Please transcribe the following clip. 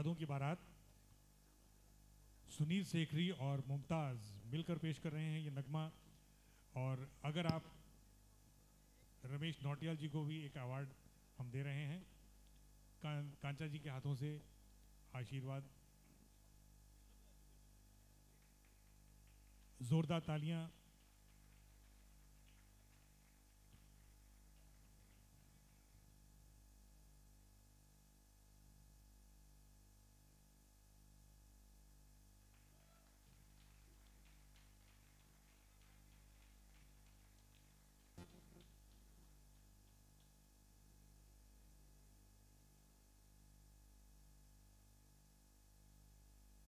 यादों की बारात सुनील सेखरी और मुमताज़ मिलकर पेश कर रहे हैं ये नगमा। और अगर आप रमेश नौटियाल जी को भी एक अवार्ड हम दे रहे हैं का, कांचा जी के हाथों से आशीर्वाद। जोरदार तालियाँ